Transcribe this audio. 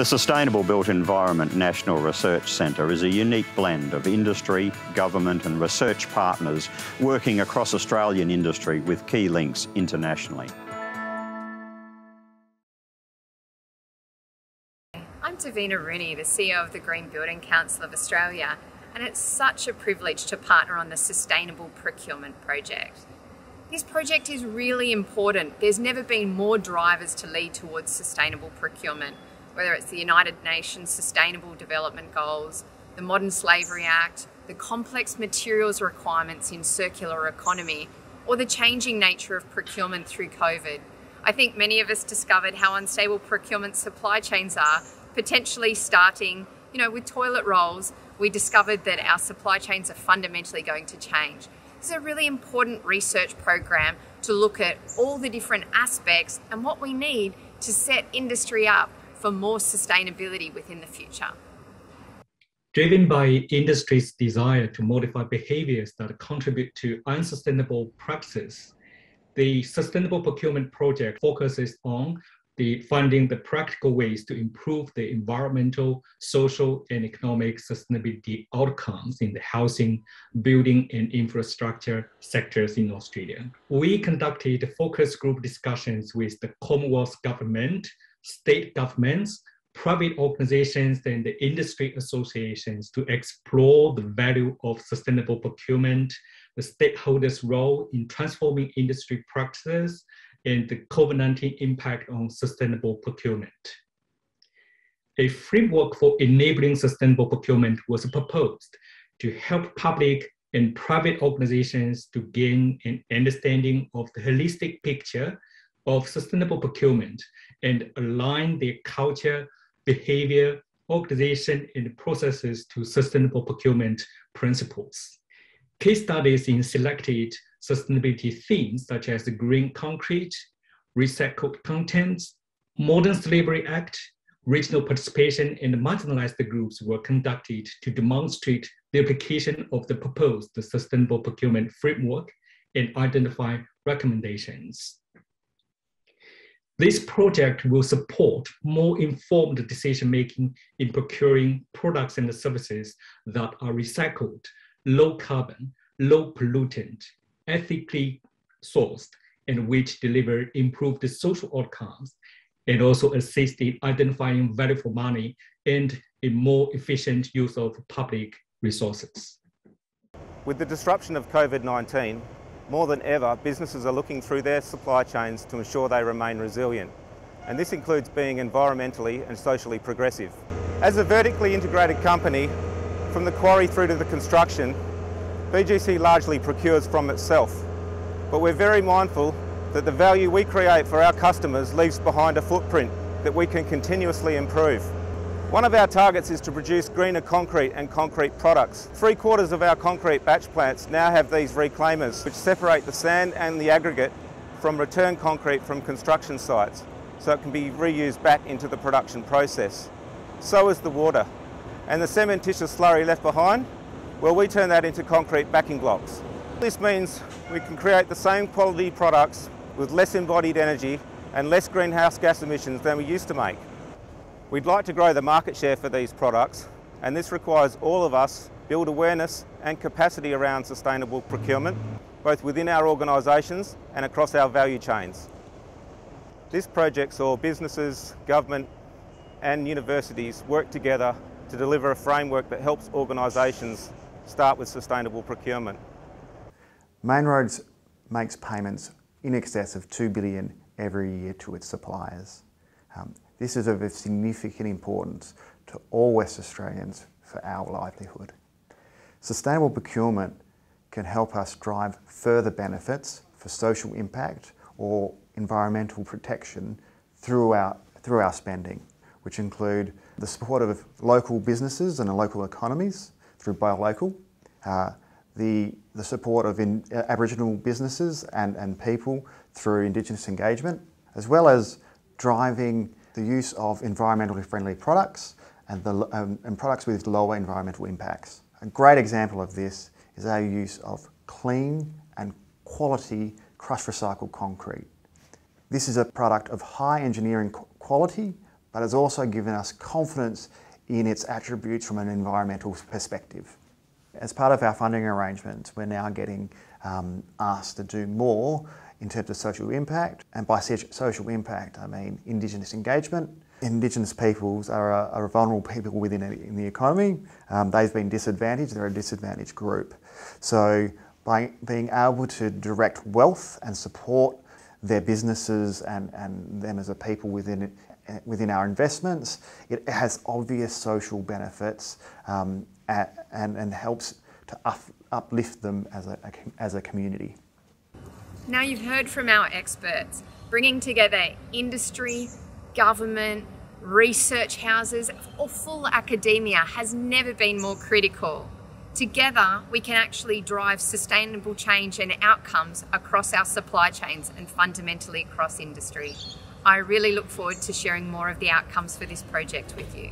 The Sustainable Built Environment National Research Centre is a unique blend of industry, government and research partners working across Australian industry with key links internationally. I'm Davina Rooney, the CEO of the Green Building Council of Australia, and it's such a privilege to partner on the Sustainable Procurement Project. This project is really important. There's never been more drivers to lead towards sustainable procurement, whether it's the United Nations Sustainable Development Goals, the Modern Slavery Act, the complex materials requirements in circular economy, or the changing nature of procurement through COVID. I think many of us discovered how unstable procurement supply chains are, potentially starting, you know, with toilet rolls, we discovered that our supply chains are fundamentally going to change. This is a really important research program to look at all the different aspects and what we need to set industry up for more sustainability within the future. Driven by industry's desire to modify behaviors that contribute to unsustainable practices, the Sustainable Procurement Project focuses on the finding the practical ways to improve the environmental, social, and economic sustainability outcomes in the housing, building, and infrastructure sectors in Australia. We conducted focus group discussions with the Commonwealth government, state governments, private organizations, and the industry associations to explore the value of sustainable procurement, the stakeholders' role in transforming industry practices, and the COVID-19 impact on sustainable procurement. A framework for enabling sustainable procurement was proposed to help public and private organizations to gain an understanding of the holistic picture of sustainable procurement and align their culture, behavior, organization, and processes to sustainable procurement principles. Case studies in selected sustainability themes such as the green concrete, recycled contents, modern slavery act, regional participation and marginalized groups were conducted to demonstrate the application of the proposed sustainable procurement framework and identify recommendations. This project will support more informed decision-making in procuring products and services that are recycled, low carbon, low pollutant, ethically sourced and which deliver improved social outcomes and also assist in identifying value for money and a more efficient use of public resources. With the disruption of COVID-19, more than ever, businesses are looking through their supply chains to ensure they remain resilient. And this includes being environmentally and socially progressive. As a vertically integrated company, from the quarry through to the construction, BGC largely procures from itself, but we're very mindful that the value we create for our customers leaves behind a footprint that we can continuously improve. One of our targets is to produce greener concrete and concrete products. Three quarters of our concrete batch plants now have these reclaimers which separate the sand and the aggregate from return concrete from construction sites so it can be reused back into the production process. So is the water. And the cementitious slurry left behind well, we turn that into concrete backing blocks. This means we can create the same quality products with less embodied energy and less greenhouse gas emissions than we used to make. We'd like to grow the market share for these products and this requires all of us build awareness and capacity around sustainable procurement, both within our organisations and across our value chains. This project saw businesses, government and universities work together to deliver a framework that helps organisations start with sustainable procurement. Main Roads makes payments in excess of 2 billion every year to its suppliers. Um, this is of significant importance to all West Australians for our livelihood. Sustainable procurement can help us drive further benefits for social impact or environmental protection through our, through our spending, which include the support of local businesses and local economies, through Buy Local, uh, the, the support of in, uh, Aboriginal businesses and, and people through Indigenous engagement, as well as driving the use of environmentally friendly products and, the, um, and products with lower environmental impacts. A great example of this is our use of clean and quality crushed recycled concrete. This is a product of high engineering quality but has also given us confidence in its attributes from an environmental perspective. As part of our funding arrangements, we're now getting um, asked to do more in terms of social impact. And by social impact, I mean Indigenous engagement. Indigenous peoples are a, are vulnerable people within in the economy. Um, they've been disadvantaged, they're a disadvantaged group. So by being able to direct wealth and support their businesses and, and them as a people within it, within our investments. It has obvious social benefits um, and, and helps to up, uplift them as a, as a community. Now you've heard from our experts, bringing together industry, government, research houses, or full academia has never been more critical. Together, we can actually drive sustainable change and outcomes across our supply chains and fundamentally across industry. I really look forward to sharing more of the outcomes for this project with you.